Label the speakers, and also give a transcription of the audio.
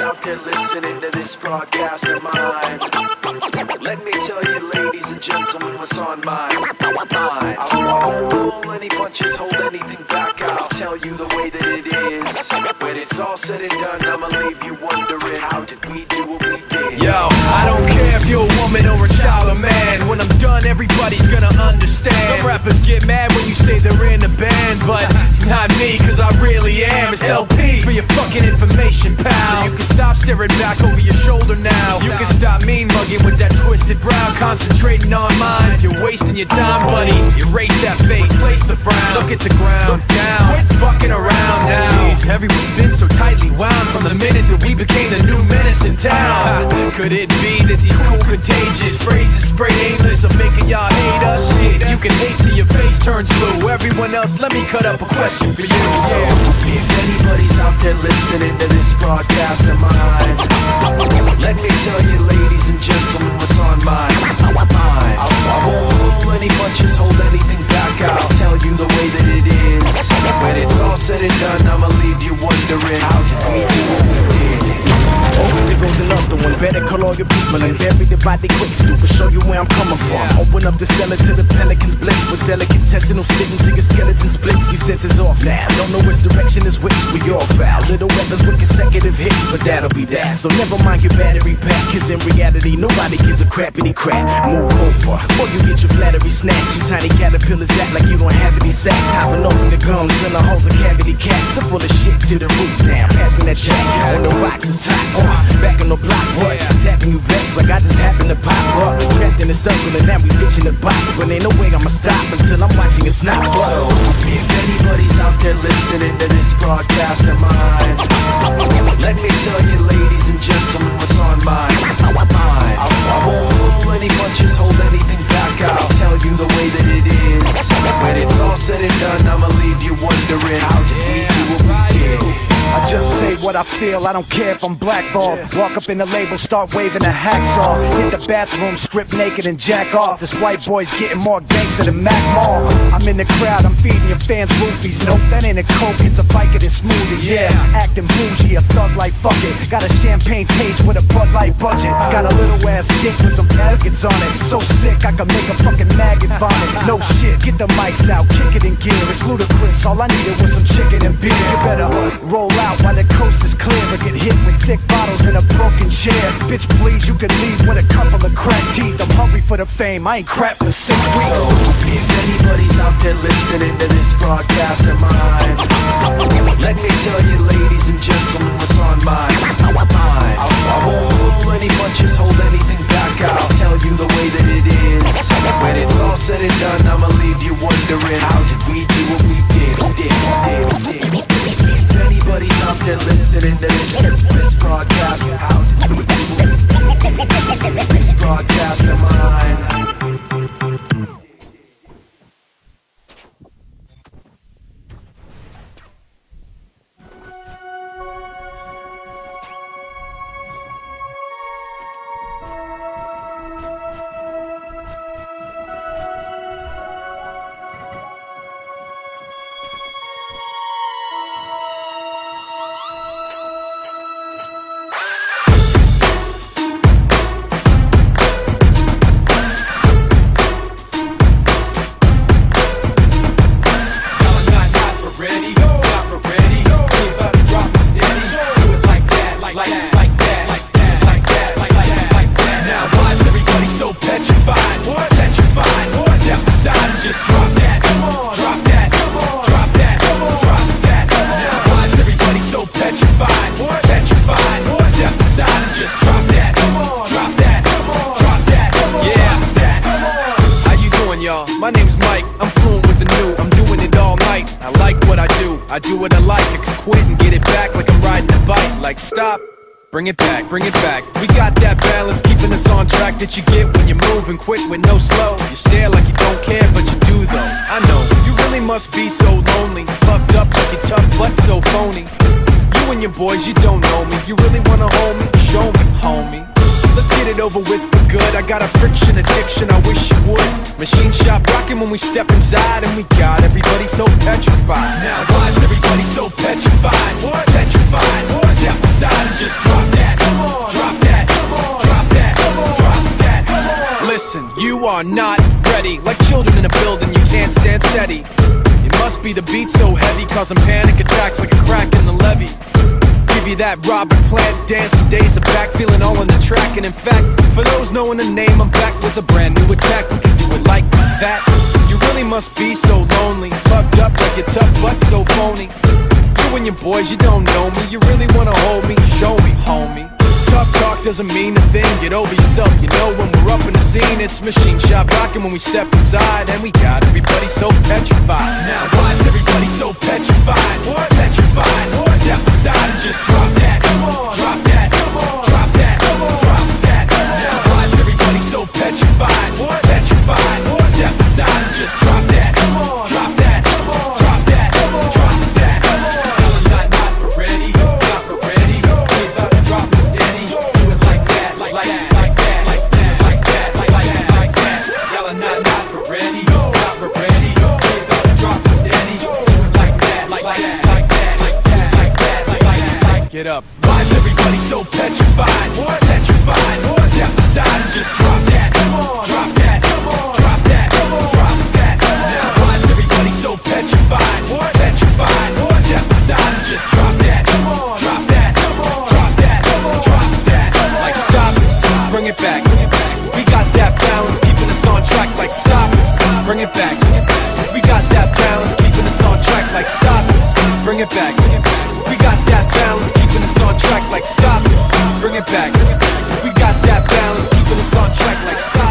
Speaker 1: out there listening to this broadcast of mine. Let me tell you, ladies and gentlemen, what's on my mind. I won't pull any punches, hold anything back. I'll tell you the way that it is. When it's all said and done, I'ma leave you wondering how did we do what we did.
Speaker 2: Yo, I don't care if you're a woman or a child or man. When I'm done, everybody's gonna understand. Some rappers get mad when you say they're in a band, but not me, cause I really am. LP for your fucking information, pal. So you can stop staring back over your shoulder now. You can stop mean mugging with that twisted brow, concentrating on mine. If you're wasting your time, buddy, erase that face, place the frown. Look at the ground, down. Quit fucking around now. Jeez, everyone's been so tightly wound from the minute that we became the new town. Could it be that these cool, contagious phrases spray aimless are making y'all hate us? Shit, you can hate till your face turns blue. Everyone else, let me cut up a question for you. Yeah.
Speaker 1: If anybody's out there listening to this broadcast of mine, let me tell you, ladies and gentlemen, what's on my mind.
Speaker 3: Your people and bury the body quick, stupid. Show you where I'm coming from. Open up the cellar to the pelicans bliss with delicatessen sitting to your skeleton splits. Your senses off now. Don't know which direction is which. We all foul. Little weapons with consecutive hits, but that'll be that. So never mind your battery pack, cause in reality, nobody gives a crappity crap. Move over, or you get your flattery snatched. You tiny caterpillars act like you don't have any sacks. Hopping off in the gums and the holes of cavity caps. They're full of shit to the root down. Pass me that check. On the rocks is top. Uh, back on the block, you vets like I just happened to pop up. Trapped in a circle and now we in the box. But ain't no way I'ma stop until I'm watching it snap bust.
Speaker 1: If anybody's out there listening to this broadcast of mine, let me tell you, what
Speaker 3: I feel, I don't care if I'm blackballed. Walk up in the label, start waving a hacksaw. Hit the bathroom, strip naked and jack off. This white boy's getting more gangster than Mac Mall. I'm in the crowd, I'm feeding your fans roofies. Nope, that ain't a coke, it's a Vicodin smoothie. Yeah, acting bougie, a thug like fuck it. Got a champagne taste with a Bud Light budget. Got a little ass dick with some nuggets on it. So sick, I can make a fucking maggot vomit. No shit, get the mics out, kick it in gear. It's ludicrous, all I needed was some chicken and beer. You better roll out while the coast is clear or get hit with thick bottles in a broken chair. Bitch, please, you can leave with a couple of cracked teeth. I'm hungry for the fame, I ain't crap for six weeks.
Speaker 1: If anybody's out there listening to this broadcast of mine, let me tell you, ladies and gentlemen, what's on my mind. I won't pull any punches, hold anything back. I'll tell you the way that it is. When it's all said and done, I'ma leave you wondering how did we do what we did, did, did. Anybody's listening to this, this broadcast, did? This broadcast mine.
Speaker 2: I do, what I like. I can quit and get it back like I'm riding a bike. Like stop, bring it back, bring it back. We got that balance, keeping us on track that you get when you're moving quick with no slow. You stare like you don't care, but you do though. I know, you really must be so lonely. Puffed up like you're tough, but so phony. You and your boys, you don't know me. You really wanna hold me? Show me, homie. Let's get it over with for good. I got a friction addiction, I wish you would. Machine shop rocking when we step inside, and we got everybody so petrified. Now, so petrified, what? petrified. What? Step aside and just drop that, drop that, drop that, drop that.
Speaker 1: Listen, you are not ready. Like children in a building, you can't stand steady. It must be the beat so heavy, causing panic attacks like a crack in the levee. Give you that Robert Plant dance and days of back, feeling all on the track. And in fact, for those knowing the name, I'm back with a brand new attack. We can do it like that. Really must be so lonely, bugged up like you're tough, but so phony. You and your boys, you don't know me. You really wanna hold me? Show me, homie. Tough talk doesn't mean a thing. Get over yourself, you know when we're up in the scene, it's machine shop rocking when we step inside, and we got everybody so petrified. Now why is everybody so petrified? What? Petrified. Step aside and just drop that. Come on, Drop that. Get up. Why is everybody so petrified? What? Petrified. What? Step aside and just drop that. Come on. Drop that. Come on. Drop that. Come on. Drop that. Why is everybody so petrified? What? Petrified. What? Step aside and just drop that. Come on. Drop that. Come on. Drop that. Come on. Drop that. Like stop it. Bring it back. We got that balance keeping us on track. Like stop it. Bring it back. We got that balance keeping us on track. Like stop it. Bring it back. We got that track like stop it. Bring it back. We got that balance, keeping us on track like stop